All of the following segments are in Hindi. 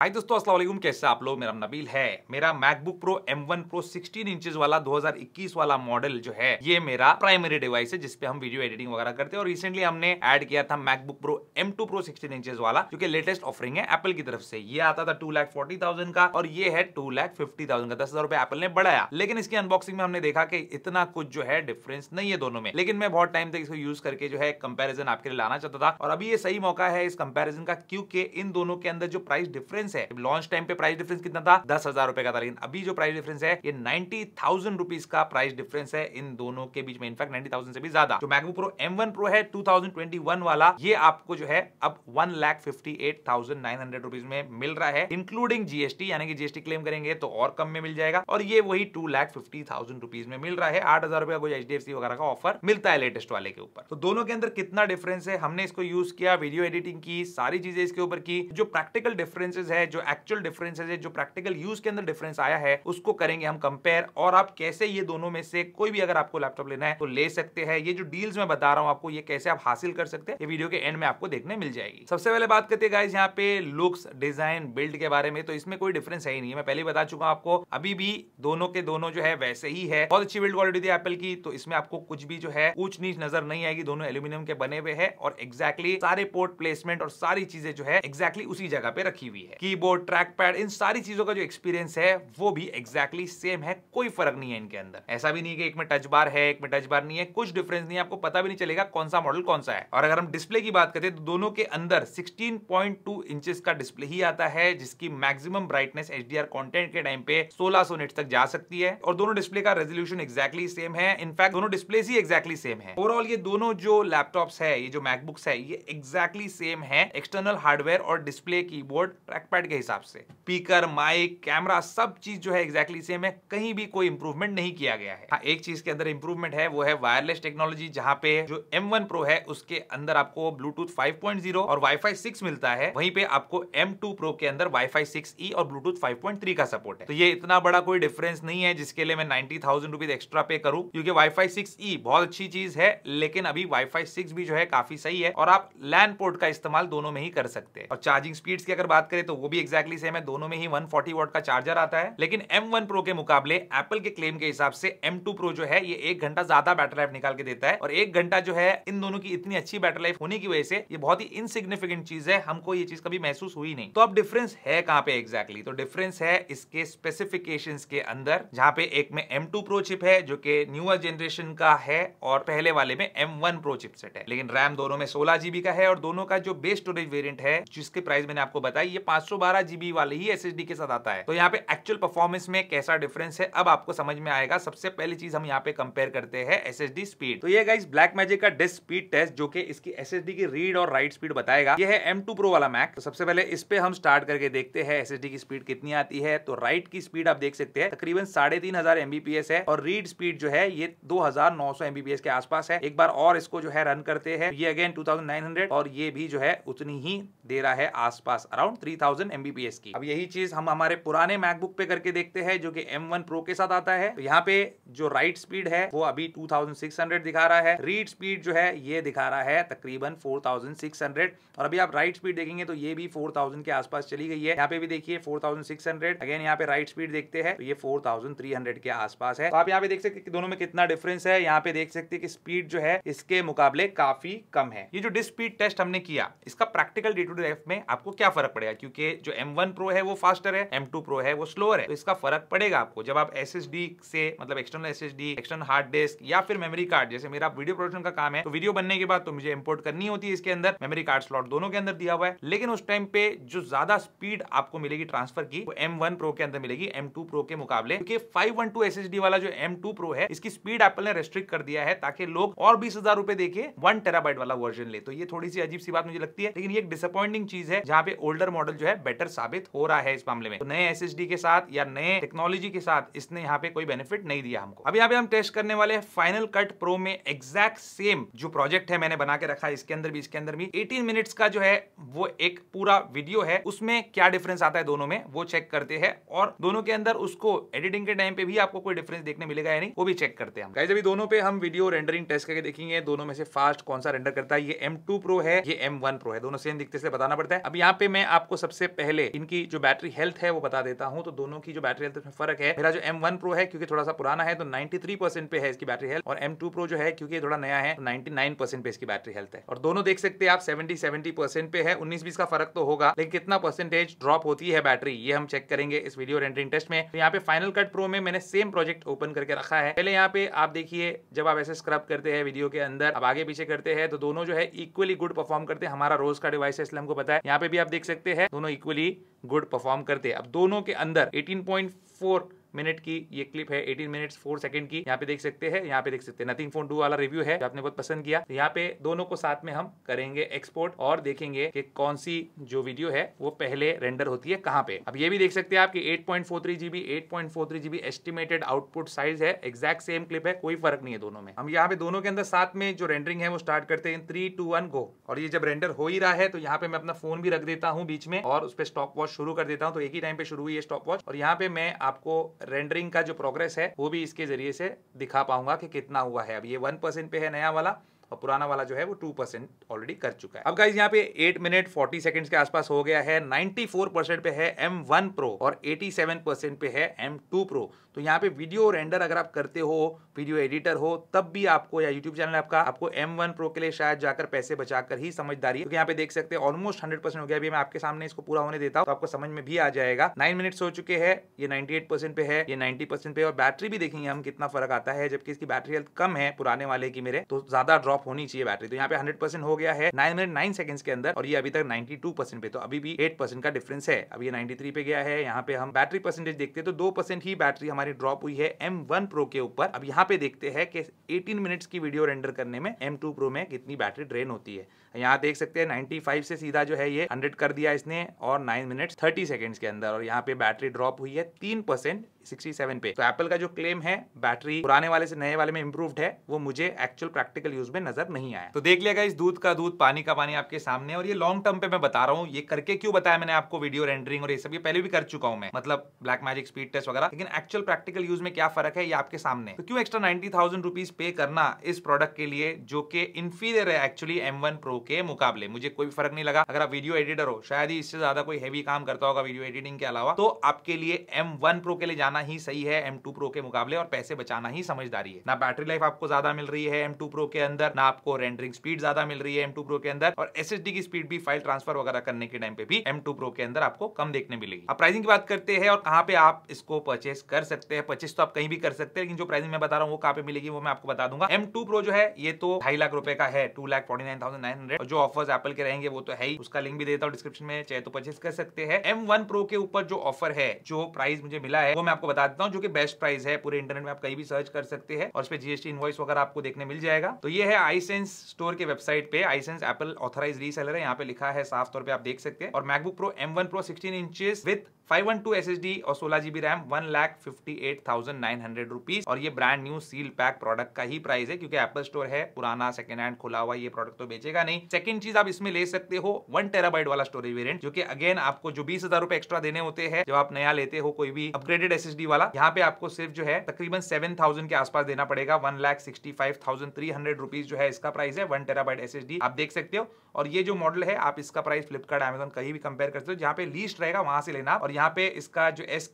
हाय दोस्तों अस्सलाम वालेकुम कैसे आप लोग? मेरा नबील है। मेरा MacBook Pro M1 Pro 16 inches वाला 2021 वाला मॉडल जो है, ये मेरा प्राइमरी डिवाइस है, जिसपे हम वीडियो एडिटिंग वगैरह करते हैं। और रिसेंटली हमने ऐड किया था MacBook Pro M2 Pro 16 inches वाला, जो कि लेटेस्ट ऑफरिंग है एप्पल की तरफ़ से। ये आता था टू लाख फोर्टी थाउज़ेंड का, और ये है टू लाख फिफ्टी थाउज़ेंड का। दस हज़ार रुपए एप्पल ने बढ़ाया। लेकिन इसकी अनबॉक्सिंग में हमने देखा कि इतना कुछ जो है डिफरेंस नहीं है दोनों में। लेकिन मैं बहुत टाइम तक इसको यूज़ करके जो है कंपेरिजन आपके लिए लाना चाहता था। और अभी ये सही मौका है इस कंपेरिजन का, क्योंकि इन दोनों के अंदर जो प्राइस डिफरेंस है। लॉन्च टाइम पे प्राइस डिफरेंस कितना था? दस हज़ार रुपए का था। लेकिन अभी जो प्राइस डिफरेंस है, ये नाइनटी थाउज़ेंड रुपीज़ का प्राइस डिफरेंस है इन दोनों के बीच में। इनफैक्ट नाइनटी थाउज़ेंड से भी ज़्यादा। जो MacBook Pro M one Pro है टू थाउज़ेंड ट्वेंटी वन वाला, ये आपको जो है अब one lakh fifty eight thousand nine hundred rupees में मिल रहा है इंक्लूडिंग जीएसटी यानी कि जीएसटी क्लेम करेंगे तो और कम में मिल जाएगा। और ये वही two lakh fifty thousand rupees में मिल रहा है। आठ हज़ार रुपए कोई एच वगैरह का ऑफ़र मिलता है लेटेस्ट वाले के ऊपर। तो दोनों के अंदर कितना डिफरेंस है? हमने इसको यूज़ किया वीडियो एडिटिंग की, सारी चीज़ें इसके ऊपर की। जो प्रैक्टिकल डिफरेंसेस है जो एक्चुअल डिफरेंसेस है, जो प्रैक्टिकल यूज़ के अंदर डिफरेंस आया है, उसको करेंगे हम कंपेयर और आप कैसे ये दोनों में से कोई भी अगर आपको लैपटॉप लेना है तो ले सकते हैं। ये जो डील्स में बता रहा हूँ आपको, ये कैसे आप हासिल कर सकते हैं, ये वीडियो के एंड में आपको देखने मिल जाएगी। सबसे पहले बात करते हैं यहाँ पे लुक्स डिज़ाइन बिल्ड के बारे में तो इसमें कोई डिफरेंस है ही नहीं मैं पहले बता चुका हूँ आपको, अभी भी दोनों के दोनों जो है वैसे ही है। बहुत अच्छी बिल्ड क्वालिटी थी एप्पल की तो इसमें आपको कुछ भी जो है ऊंच नीच नज़र नहीं आएगी। दोनों एल्यूमिनियम के बने हुए हैं और एक्जैक्टली सारे पोर्ट प्लेसमेंट और सारी चीज़ें जो है एक्जैक्टली उसी जगह पे रखी हुई है। कीबोर्ड ट्रैक पैड इन सारी चीज़ों का जो एक्सपीरियंस है, वो भी एग्जैक्टली सेम है, कोई फ़र्क नहीं है इनके अंदर। ऐसा भी नहीं है कि एक में टच बार है, एक में टच बार नहीं है, कुछ डिफरेंस नहीं है, आपको पता भी नहीं चलेगा कौन सा मॉडल कौन सा है। और अगर हम डिस्प्ले की बात करें तो दोनों के अंदर 16.2 इंचेस का डिस्प्ले ही आता है, जिसकी मैक्सिमम ब्राइटनेस एच कंटेंट के टाइम पे 1600 निट्स तक जा सकती है, और दोनों डिस्प्ले का रेजोल्यूशन एक्जैक्टली सेम है इनफैक्ट दोनों डिस्प्ले ही एक्जैक्टली सेम है। ओवरऑल ये दोनों जो लैपटॉप्स है, ये जो मैकबुक्स है, ये एक्जैक्टली सेम है एक्सटर्नल हार्डवेयर और डिस्प्ले कीबोर्ड ट्रैकपैड के हिसाब से। स्पीकर माइक कैमरा सब चीज़ जो है एक्जैक्टली सेम है। कहीं भी कोई इंप्रूवमेंट नहीं किया गया है। हाँ एक चीज़ के अंदर इंप्रूवमेंट है, वो है वायरलेस टेक्नोलॉजी जहाँ पे जो M1 Pro है, उसके अंदर आपको ब्लूटूथ 5.0 और वाईफाई 6 मिलता है। वहीं पे आपको M2 Pro के अंदर वाईफाई 6E और ब्लूटूथ 5.3 का सपोर्ट है। तो ये इतना बड़ा कोई डिफरेंस नहीं है, जिसके लिए मैं नाइनटी थाउज़ेंड एक्स्ट्रा पे करूँ, क्योंकि वाईफाई 6E बहुत अच्छी चीज़ है, लेकिन अभी वाईफाई 6 भी जो है काफ़ी सही है और आप लैंड पोर्ट का इस्तेमाल दोनों में ही कर सकते हैं। और चार्जिंग स्पीड की अगर बात करें तो वो भी एक्जैक्टली सेम है, दोनों में ही वन वोट का चार्जर आता है। लेकिन M1 Pro के मुकाबले एप्पल के क्लेम के हिसाब से M2 Pro जो है, ये एक घंटा ज़्यादा बैटरी लाइफ निकाल के देता है। और एक घंटा जो है, इन दोनों की इतनी अच्छी बैटरी लाइफ होने की वजह से ये बहुत ही इनसिग्निफिकेंट चीज़ है, हमको ये चीज़ कभी महसूस हुई नहीं। तो अब डिफरेंस है कहाँ पे एग्जैक्टली तो डिफरेंस है इसके स्पेसिफिकेशंस के अंदर, जहाँ पे एक में M2 Pro चिप है, जो कि न्यूअर जनरेशन का है और पहले वाले में M1 Pro चिपसेट है। लेकिन रैम दोनों में सोलह जीबी का है और दोनों का जो बेस स्टोरेज वेरियंट है, जिसके प्राइस मैंने आपको बताया ये पाँच जीबी वाले ही SSD के साथ आता है। तो यहाँ पे एक्चुअल परफॉर्मेंस में कैसा डिफरेंस है, अब आपको समझ में आएगा। सबसे पहली चीज़ हम यहाँ पे कंपेयर करते हैं एस स्पीड तो ये गाइस ब्लैक मैजिक का डिस्क स्पीड टेस्ट जो कि इसकी एस की रीड और राइट स्पीड बताएगा। ये है M2 Pro वाला मैक तो सबसे पहले इस पे हम स्टार्ट करके देखते हैं SSD की स्पीड कितनी आती है। तो राइट की स्पीड आप देख सकते हैं, तकरीबन साढ़े तीन हज़ार एमबीपीएस है और रीड स्पीड जो है, ये दो हज़ार नौ सौ एमबीपीएस के आसपास है। एक बार और इसको जो है रन करते हैं। ये again two thousand nine hundred और ये भी जो है, उतनी ही दे रहा है आसपास अराउंड थ्री थाउज़ेंड एमबीपीएस की। अब यही चीज़ हम हमारे पुराने मैकबुक पे करके देखते हैं, जो कि M1 Pro के साथ आता है। तो यहाँ पे जो राइट स्पीड है, वो अभी 2600 दिखा रहा है। रीड स्पीड जो है, ये दिखा रहा है तकरीबन 4600 और अभी आप राइट स्पीड देखेंगे तो ये भी 4000 के आसपास चली गई है। यहाँ पे भी देखिए 4600 अगेन यहाँ पे राइट स्पीड देखते हैं तो ये 4300 के आसपास है। तो आप यहाँ पे देख सकते हैं दोनों में कितना डिफरेंस है। यहाँ पे देख सकते कि स्पीड जो है, इसके मुकाबले काफ़ी कम है। ये जो डिस्क स्पीड टेस्ट हमने किया, इसका practical day to day life में आपको क्या फ़र्क पड़ेगा? क्योंकि जो M1 Pro है वो फास्टर है M2 Pro है वो स्लोअर है। तो इसका फ़र्क पड़ेगा आपको जब आप SSD से मतलब external SSD external hard disk या फिर मेमोरी कार्ड जैसे मेरा वीडियो प्रोडक्शन का काम है तो वीडियो बनने के बाद तो मुझे इंपोर्ट करनी होती है इसके अंदर। मेमोरी कार्ड स्लॉट दोनों के अंदर दिया हुआ है। लेकिन उस टाइम पे जो ज़्यादा स्पीड आपको मिलेगी ट्रांसफ़र की, वो M1 Pro के अंदर मिलेगी M2 Pro के मुकाबले। क्योंकि 512 SSD वाला जो M2 Pro है, इसकी स्पीड एप्पल ने रेस्ट्रिक्ट कर दिया है ताकि लोग और बीस हज़ार रुपए देखे वन टेराबाइट वाला वर्जन ले। तो ये थोड़ी सी अजीब सी बात मुझे लगती है, लेकिन ये एक डिसअपॉइंटिंग चीज़ है, जहाँ पे ओल्डर मॉडल जो है बेटर साबित हो रहा है इस मामले में। तो नए एसएसडी के साथ या नए टेक्नोलॉजी के साथ इसने यहाँ पे कोई बेनिफिट नहीं दिया हमको। अब यहाँ पे हम टेस्ट करने वाले फाइनल कट प्रो में एग्जैक्ट सेम जो प्रोजेक्ट है मैंने बना के रखा है, इसके अंदर भी, इसके अंदर भी। 18 मिनट्स का जो है, वो एक पूरा वीडियो है। उसमें क्या डिफरेंस आता है दोनों में, वो चेक करते हैं और दोनों के अंदर उसको एडिटिंग के टाइम पे भी आपको कोई डिफरेंस देखने मिलेगा या नहीं, वो भी चेक करते हैं हम। अभी दोनों पे हम वीडियो रेंडरिंग टेस्ट करके देखेंगे। दोनों में से फास्ट कौन सा रेंडर करता है? ये M2 Pro है, ये M1 Pro है। दोनों सेम दिखते से बताना पड़ता है। अब यहाँ पे मैं आपको सबसे पहले इनकी जो बैटरी हेल्थ है वो बता देता हूँ तो दोनों की जो बैटरी हेल्थ में फ़र्क है। मेरा जो M1 Pro है, क्योंकि थोड़ा सा पुराना है तो 93 पे है इसकी बैटरी हेल्थ और M2 Pro जो है, क्योंकि थोड़ा नया है तो 99 पे इसकी बैटरी हेल्थ है। और दोनों देख सकते हैं आप 70 70 परसेंट पे है 19 बीस का फ़र्क तो होगा, लेकिन कितना परसेंटेज ड्रॉप होती है बैटरी ये हम चेक करेंगे इस वीडियो रेंडरिंग टेस्ट में। तो यहाँ पे फाइनल कट प्रो में मैंने सेम प्रोजेक्ट ओपन करके रखा है। पहले यहाँ पे आप देखिए, जब आप ऐसे स्क्रब करते हैं वीडियो के अंदर, अब आगे पीछे करते हैं तो दोनों जो है इक्वली गुड परफॉर्म करते हैं। हमारा रोज का डिवाइस है, इसलिए हमको पता है। यहाँ पे भी आप देख सकते हैं, दोनों इक्वली गुड परफॉर्म करते। अब दोनों के अंदर 18.4 मिनट की ये क्लिप है 18 मिनट्स 4 सेकंड की। यहाँ पे देख सकते हैं, यहाँ पे देख सकते हैं। नथिंग फ़ोन टू वाला रिव्यू है, जो आपने बहुत पसंद किया। तो यहाँ पे दोनों को साथ में हम करेंगे एक्सपोर्ट और देखेंगे कि कौन सी जो वीडियो है, वो पहले रेंडर होती है, कहाँ पे। अब ये भी देख सकते हैं आपकी eight point four three GB eight point four three GB estimated output size है। एक्जैक्ट सेम क्लिप है, कोई फ़र्क नहीं है दोनों में। हम यहाँ पे दोनों के अंदर साथ में जो रेंडरिंग है, वो स्टार्ट करते हैं। थ्री टू वन गो और ये जब रेंडर हो ही रहा है तो यहाँ पे मैं अपना फ़ोन भी रख देता हूँ बीच में और उस पर स्टॉप वॉच शुरू कर देता हूँ। तो एक ही टाइम पे शुरू हुई है स्टॉप वॉच और यहाँ पे मैं आपको रेंडरिंग का जो प्रोग्रेस है, वो भी इसके ज़रिए से दिखा पाऊँगा कि कितना हुआ है। अब ये वन परसेंट पे है नया वाला और पुराना वाला जो है वो टू परसेंट ऑलरेडी कर चुका है। अब गाइज़ यहाँ पे एट मिनट फोर्टी सेकंड्स के आसपास हो गया है नाइनटी फोर परसेंट पे है एम वन प्रो और एटी सेवन परसेंट पे है एम टू प्रो तो यहाँ पे वीडियो रेंडर अगर आप करते हो वीडियो एडिटर हो, तब भी आपको या यूट्यूब चैनल आपका, आपको एम वन प्रो के लिए शायद जाकर पैसे बचाकर ही समझदारी क्योंकि यहाँ पे देख सकते हैं ऑलमोस्ट हंड्रेड परसेंट हो गया। अभी मैं आपके सामने इसको पूरा होने देता हूँ तो आपको समझ में भी आ जाएगा। नाइन मिनट्स हो चुके हैं, ये नाइनटी एट परसेंट पे है, ये नाइनटी परसेंट पे और बैटरी भी देखेंगे हम कितना फ़र्क आता है, जबकि इसकी बैटरी हेल्थ कम है पुराने वाले की मेरे तो ज़्यादा ड्रॉप होनी चाहिए बैटरी तो यहाँ पे हंड्रेड परसेंट हो गया है नाइन मिनट नाइन सेकंड के अंदर और ये अभी तक नाइनटी टू परसेंट पे। तो अभी भी एट परसेंट का डिफरेंस है। अब ये नाइनटी थ्री पे गया है। यहाँ पे हम बैटरी परसेंटेज देखते हैं। तो दो परसेंट ही बैटरी हमारी ड्रॉप हुई है एम वन प्रो के ऊपर। अब यहाँ पे देखते हैं कि 18 मिनट्स की वीडियो रेंडर करने में एम टू प्रो में कितनी बैटरी ड्रेन होती है। यहाँ देख सकते हैं 95 से सीधा जो है ये 100 कर दिया इसने और 9 मिनट्स 30 सेकंड्स के अंदर और यहाँ पे बैटरी ड्रॉप हुई है तीन परसेंट 67 पे। तो एप्पल का जो क्लेम है बैटरी पुराने वाले से नए वाले में इंप्रूव्ड है, वो मुझे एक्चुअल प्रैक्टिकल यूज़ में नज़र नहीं आया। तो देख लिया इस दूध का दूध, पानी का पानी आपके सामने और ये लॉन्ग टर्म पे मैं बता रहा हूँ, ये करके क्यों बताया मैंने आपको वीडियो रेंडरिंग और ये सब, ये पहले भी कर चुका हूँ मैं मतलब ब्लैक मैजिक स्पीड टेस्ट वगैरह। लेकिन एक्चुअल प्रैक्टिकल यूज़ में क्या फ़र्क है ये आपके सामने? तो क्यों एक्स्ट्रा नाइनटी थाउज़ेंड रुपीज़ पे करना इस प्रोडक्ट के लिए जो कि इन्फीरियर है एक्चुअली एम वन प्रो के मुकाबले। मुझे कोई फ़र्क नहीं लगा। अगर आप वीडियो एडिटर हो, शायद ही इससे ज़्यादा कोई हैवी काम करता होगा वीडियो एडिटिंग के अलावा। तो आपके लिए एम वन प्रो के लिए जाना ही सही है एम टू प्रो के मुकाबले, और पैसे बचाना ही समझदारी है। ना बैटरी लाइफ आपको ज़्यादा मिल रही है एम टू प्रो के अंदर, ना आपको रेंडरिंग स्पीड ज़्यादा मिल रही है एम टू प्रो के अंदर, और एस की स्पीड भी फ़ाइल ट्रांसफ़र वगैरह करने के टाइम पे भी एम टू प्रो के अंदर आपको कम देखने मिलेगी। अब प्राइसिंग की बात करते हैं, और कहाँ पे आप इसको परचेस कर सकते हैं। परचेस तो आप कहीं भी कर सकते हैं, लेकिन जो प्राइसिंग मैं बता रहा हूँ वो कहाँ पे मिलेगी वो मैं आपको बता दूँगा। एम टू प्रो जो है, ये तो ढाई लाख रुपए का है two lakh forty nine thousand nine hundred. जो ऑफर्स एप्पल के रहेंगे, वो तो है ही। उसका लिंक भी देता हूँ डिस्क्रिप्शन में, चाहे तो परचेस कर सकते हैं। एम वन प्रो के ऊपर जो ऑफ़र है, जो प्राइस मुझे मिला है, वो मैं आपको बता देता हूँ, जो कि बेस्ट प्राइस है। पूरे इंटरनेट में आप कहीं भी सर्च कर सकते हैं और उस पर जीएसटी इन्वॉइस वगैरह आपको देखने मिल जाएगा। तो ये है आईसेंस स्टोर के वेबसाइट पे। आईसेंस एप्पल ऑथराइज रीसेलर है। यहाँ पे लिखा है, साफ़ तौर पे आप देख सकते हैं। और MacBook Pro M one Pro sixteen inches with five one two S S और सोलह GB RAM one lakh fifty eight thousand nine hundred rupees और ये brand new seal pack product का ही प्राइस है, क्योंकि एप्पल स्टोर है, पुराना सेकंड हैंड खुला हुआ, ये प्रोडक्ट तो बेचेगा नहीं। सेकंड चीज़ आप इसमें ले सकते हो वन टेराबाइट वाला स्टोरेज वेरियंट जो कि अगेन आपको जो बीस हज़ार रुपए एक्स्ट्रा देने होते हैं, जब आप नया लेते हो कोई भी अपग्रेडेड एसएसडी वाला, यहाँ पे आपको सिर्फ़ जो है तकरीबन सेवन थाउज़ेंड के आसपास देना पड़ेगा one lakh sixty five thousand three hundred rupees जो है इसका प्राइस है वन टेराबाइट एस आप देख सकते हो और ये जो मॉडल है, आप इसका प्राइस फ्लिपकार्ट अमेजोन कहीं भी कंपेयर करते हो, जहाँ पे लीस्ट रहेगा वहाँ से लेना। और यहाँ पे इसका जो एस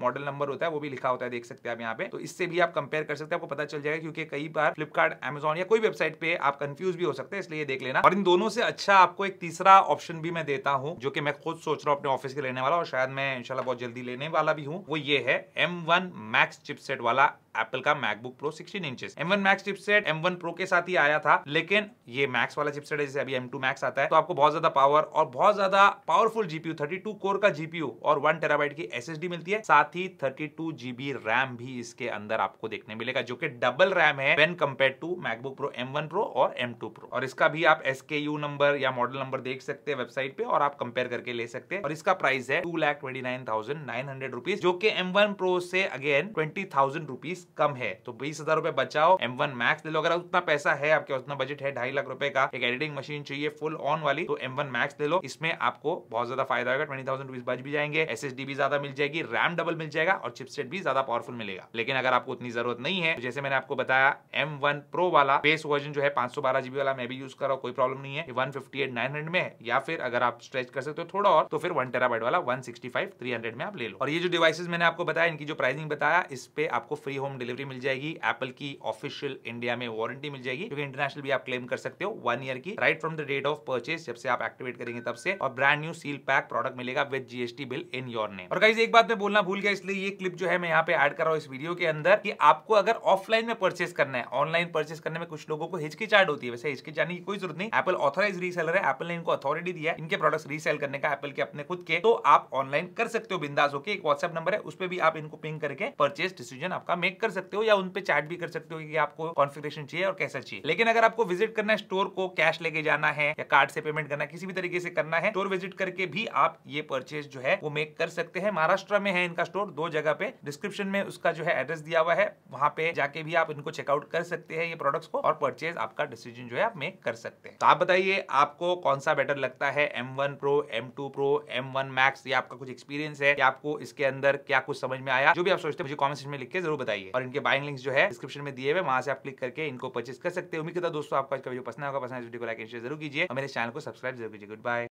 मॉडल नंबर होता है, वो भी लिखा होता है, देख सकते हैं आप यहाँ पे। तो इससे भी आप कंपेयर कर सकते हैं, आपको पता चल जाएगा, क्योंकि कई बार फ्लिपकार्ट अमेजोन या कोई वेबसाइट पे आप कंफ्यूज भी हो सकते हैं, इसलिए देख लेना। और इन दोनों से अच्छा आपको एक तीसरा ऑप्शन भी मैं देता हूँ, जो कि मैं खुद सोच रहा हूँ अपने ऑफ़िस के लेने वाला, और शायद मैं, इंशाल्लाह, बहुत जल्दी लेने वाला भी हूँ। वो ये है एम वन मैक्स चिपसेट वाला एप्पल का MacBook Pro 16 inches M1 Max chipset M1 Pro के साथ ही आया था, लेकिन ये मैक्स वाला चिपसेट है, जैसे अभी M2 मैक्स आता है तो आपको बहुत ज़्यादा पावर और बहुत ज़्यादा पावरफुल जीपीयू 32 कोर का जीपीयू और 1 टेराबाइट की एसएसडी मिलती है। साथ ही 32 जीबी रैम भी इसके अंदर आपको देखने मिलेगा, जो कि डबल रैम है when compare to MacBook Pro M1 Pro और M2 प्रो और इसका भी आप एस नंबर या मॉडल नंबर देख सकते हैं वेबसाइट पे और आप कंपेयर करके ले सकते हैं। और इसका प्राइस है two lakh twenty nine thousand nine hundred rupees जो कि M1 प्रो से अगेन ट्वेंटी थाउज़ेंड रुपीज़ कम है। तो बीस हज़ार रुपए बचाओ एम वन मैक्स ले लो। अगर उतना पैसा है आपके उतना बजट है, ढाई लाख रुपए का, एक एडिटिंग मशीन चाहिए फुल ऑन वाली तो एम वन मैक्स ले लो। इसमें आपको बहुत ज़्यादा फ़ायदा होगा ट्वेंटी थाउज़ेंड रुपीज़ बच भी जाएँगे एस एस डी भी ज़्यादा मिल जाएगी रैम डबल मिल जाएगा और चिपसेट भी ज़्यादा पावरफुल मिलेगा। लेकिन अगर आपको उतनी ज़रूरत नहीं है तो जैसे मैंने आपको बताया एम वन प्रो वाला बेस वर्जन जो है, पाँच सौ बारह जीबी वाला, मैं भी यूज़ कर रहा हूँ, कोई प्रॉब्लम नहीं है। One fifty eight nine hundred में है, या फिर अगर आप स्ट्रेच कर सकते हो थोड़ा और तो फिर वन टेराबाइट वाला one sixty five three hundred में आप ले लो। और ये जो डिवाइसेस मैंने आपको बताया, इनकी जो प्राइसिंग बताया, इस पे आपको फ्री होम डिलीवरी मिल जाएगी एप्पल की ऑफिशियल इंडिया में वारंटी मिल जाएगी, क्योंकि इंटरनेशनल भी आप क्लेम कर सकते हो वन ईयर की right from the date of purchase जब से आप एक्टिवेट करेंगे तब से, और brand new seal pack product मिलेगा with GST bill in your name और गाइस एक बात मैं बोलना भूल गया, इसलिए ये क्लिप जो है मैं यहाँ पे ऐड कर रहा हूँ इस वीडियो के अंदर, कि आपको अगर ऑफलाइन में परचेस करना है ऑनलाइन परचेस करने में कुछ लोगों को हिचकिचाट होती है, वैसे हिचकिचाने की कोई ज़रूरत नहीं एप्पल ऑथोराइज रीसेलर है एप्पल ने इनको अथॉरिटी दिया इनके प्रोडक्ट्स रीसेल करने का एप्पल के अपने खुद के तो आप ऑनलाइन कर सकते हो बिंदास होकर एक व्हाट्सएप नंबर है, उस पर भी आप इनको पिंग करके परचेस डिसीज़न आपका मेक कर सकते हो या उन पे चैट भी कर सकते हो कि आपको कॉन्फ़िगरेशन चाहिए और कैसा चाहिए। लेकिन अगर आपको विज़िट करना है स्टोर को कैश लेके जाना है या कार्ड से पेमेंट करना है, किसी भी तरीके से करना है स्टोर विज़िट करके भी आप ये परचेज जो है, वो मेक कर सकते हैं। महाराष्ट्र में है इनका स्टोर दो जगह पे। डिस्क्रिप्शन में उसका जो है एड्रेस दिया हुआ है, वहाँ पे जाके भी आप इनको चेकआउट कर सकते हैं ये प्रोडक्ट्स को और परचेज आपका डिसीज़न जो है आप मेक कर सकते हैं। तो आप बताइए, आपको कौन सा बेटर लगता है? M one Pro M two Pro M one Max या आपका कुछ एक्सपीरियंस है? या आपको इसके अंदर क्या कुछ समझ में आया? जो भी आप सोचते हैं, मुझे कॉमेंट में लिख के ज़रूर बताइए। और इनके बाइंग लिंक जो है डिस्क्रिप्शन में दिए हुए वहाँ से आप क्लिक करके इनको परचेज कर सकते हैं। उम्मीद करता दोस्तों, आपका वीडियो पसंद होगा। पसंद वीडियो को लाइक एंड शेयर ज़रूर कीजिए। और मेरे चैनल को सब्सक्राइब ज़रूर कीजिए। Good bye